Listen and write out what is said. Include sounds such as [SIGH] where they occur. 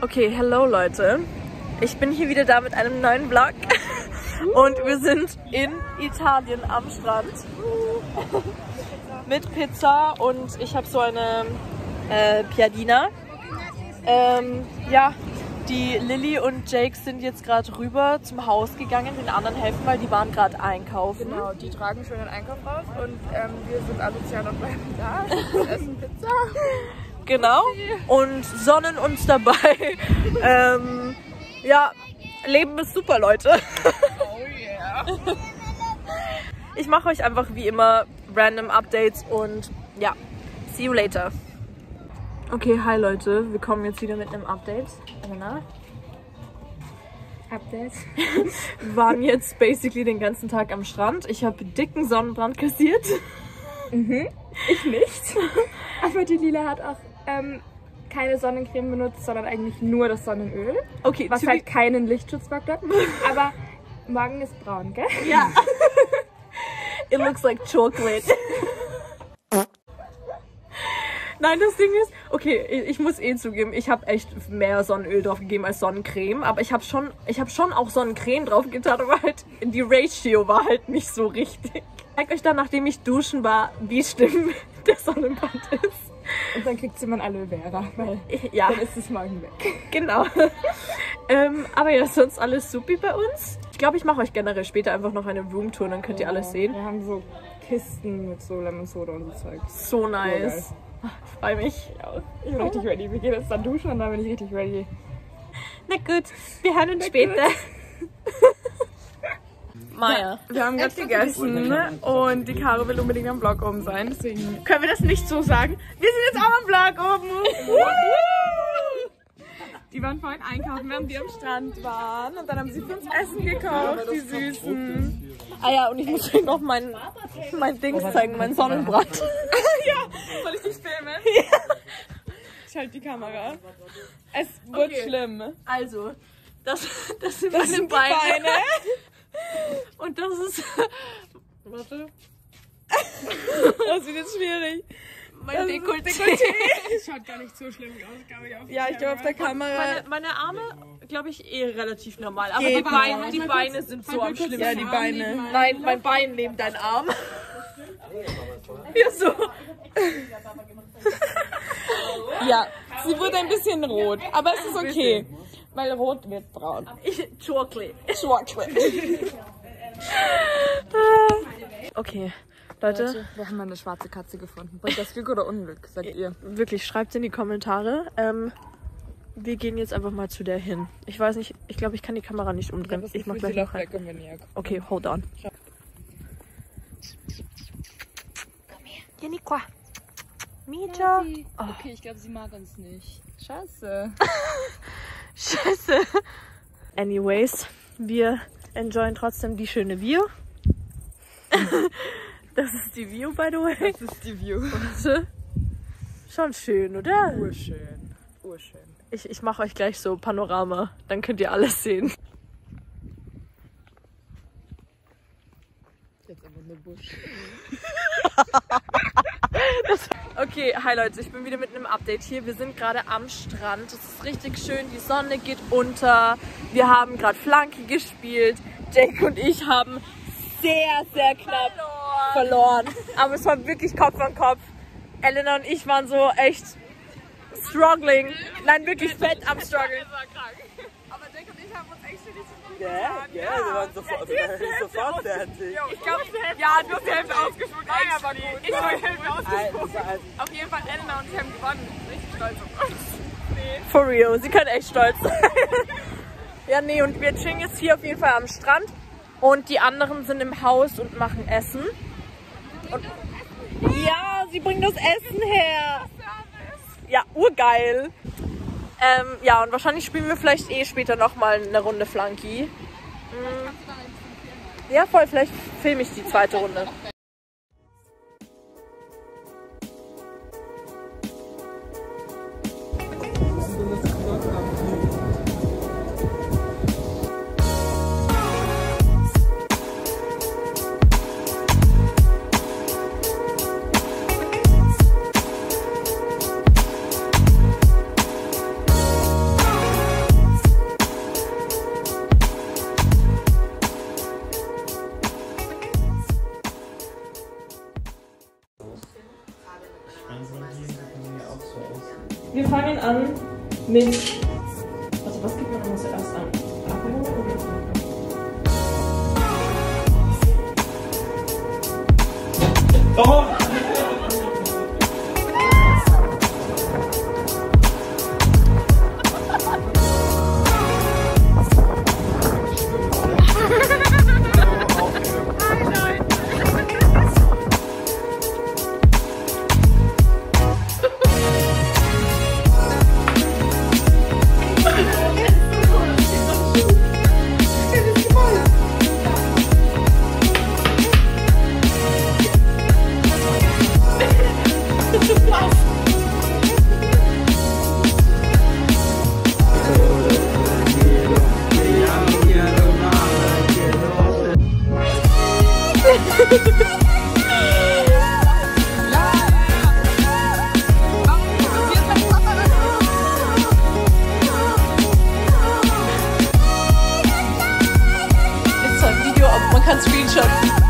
Okay, hello Leute. Ich bin hier wieder da mit einem neuen Vlog. [LAUGHS] Und wir sind in Italien am Strand. [LAUGHS] Mit Pizza und ich habe so eine äh, Piadina. Ähm, ja, die Lilly und Jake sind jetzt gerade rüber zum Haus gegangen, den anderen helfen, weil die waren gerade einkaufen. Genau, die tragen schon den Einkauf raus und ähm, wir sind asozial und bleiben da, essen Pizza. [LAUGHS] Genau. Und sonnen uns dabei. [LAUGHS] ähm, ja, Leben ist super, Leute. Oh yeah. [LAUGHS] Ich mache euch einfach wie immer random Updates und ja, see you later. Okay, hi Leute, wir kommen jetzt wieder mit einem Update. Elena. Updates. [LAUGHS] Wir waren jetzt basically den ganzen Tag am Strand. Ich habe dicken Sonnenbrand kassiert. Ich nicht. Aber die Lila hat auch ähm, keine Sonnencreme benutzt, sondern eigentlich nur das Sonnenöl. Okay, Was halt keinen Lichtschutzfaktor hat. [LAUGHS] Aber morgen ist braun, gell? Ja. [LAUGHS] It looks like chocolate. Nein, das Ding ist, okay, ich ich muss eh zugeben, ich habe echt mehr Sonnenöl drauf gegeben als Sonnencreme, aber ich habe schon, ich habe schon auch Sonnencreme drauf getan, aber halt die Ratio war halt nicht so richtig. Ich zeig euch dann, nachdem ich duschen war, wie schlimm [LAUGHS] der Sonnenbrand ist. Und dann kriegt sie man Aloe Vera, weil [LAUGHS] Ja, dann ist es morgen weg. genau. [LAUGHS] ähm, aber ja, sonst alles supi bei uns. Ich glaube, ich mache euch generell später einfach noch eine Roomtour, dann könnt ihr alles sehen. Wir haben so Kisten mit so Lemon Soda und so Zeug. So nice. Ich freue mich. Ja, ich bin richtig ready. Wir gehen jetzt dann duschen und dann bin ich richtig ready. Na gut, wir hören uns später. [LAUGHS] Maja. Wir haben gerade gegessen und die Caro will unbedingt am Vlog oben sein, deswegen Können wir das nicht so sagen? Wir sind jetzt auch am Vlog oben. Die waren vorhin einkaufen, während die am Strand waren. Und dann haben sie für uns Essen gekauft, die Süßen. Ah ja, und ich muss euch noch mein, mein Dings zeigen, mein Sonnenbrand. [LAUGHS] Soll ich dich filmen? Ich halte die Kamera. Es wird Okay. schlimm. Also, das, das sind Das meine sind die Beine. Beine. [LAUGHS] Und das ist [LAUGHS] warte, [LAUGHS] Das wird jetzt schwierig. mein Das Dekolleté. [LAUGHS] Das schaut gar nicht so schlimm aus, glaube ich. Auf ja, ich glaube auf der Kamera. Meine, meine Arme, glaube ich, eh relativ normal. Aber Geht die. Beine, die mal Beine sind so am schlimmsten. Ja, die Beine. Nein, mein Bein neben deinen Arm. Ja, so. Ja, sie wurde ein bisschen rot, aber es ist okay. Weil rot wird braun. Ich, [LAUGHS] Chocolate. Chocolate. [LAUGHS] Okay, Leute, Leute, wir haben eine schwarze Katze gefunden. Bringt das Glück oder Unglück, sagt ihr? wirklich, schreibt in die Kommentare. Ähm, wir gehen jetzt einfach mal zu der hin. Ich weiß nicht, ich glaube, ich kann die Kamera nicht umdrehen. Ich mach gleich noch rein. Okay, hold on. Vieni qua. Mija. Okay, ich glaube, sie mag uns nicht. Scheiße. [LAUGHS] Scheiße. Anyways, wir enjoyen trotzdem die schöne View. [LAUGHS] das ist die View, by the way. Das ist die View. Warte. Schon schön, oder? Urschön. Urschön. Ich, ich mache euch gleich so Panorama. Dann könnt ihr alles sehen. Jetzt aber eine Busch. Okay, hi Leute, ich bin wieder mit einem Update hier. Wir sind gerade am Strand. Es ist richtig schön, die Sonne geht unter. Wir haben gerade Flanke gespielt. Jake und ich haben sehr, sehr knapp verloren. Aber es war wirklich Kopf an Kopf. Elena und ich waren so echt struggling. Nein, wirklich fett am struggeln. Jack und ich haben uns echt für diese Ja, ja, wir waren sofort, wir waren sofort fertig. Ich glaube, ja, du hast die Hälfte ausgespuckt. Nein, aber gut. Ich habe die Hälfte ausgespuckt. Also, also, Auf jeden Fall, Elena und ich haben gewonnen. Richtig stolz auf uns. For real, sie können echt stolz sein. [LAUGHS] ja, nee, und wir chillen jetzt hier auf jeden Fall am Strand. Und die anderen sind im Haus und machen Essen. Und ja, sie bringen das Essen her. Ja, urgeil. Ähm, ja, und wahrscheinlich spielen wir vielleicht eh später nochmal eine Runde Flanky. Mm. Ja, voll, vielleicht filme ich die zweite Runde. Mit. Also, was gibt man an? Oh! Kann Screenshot.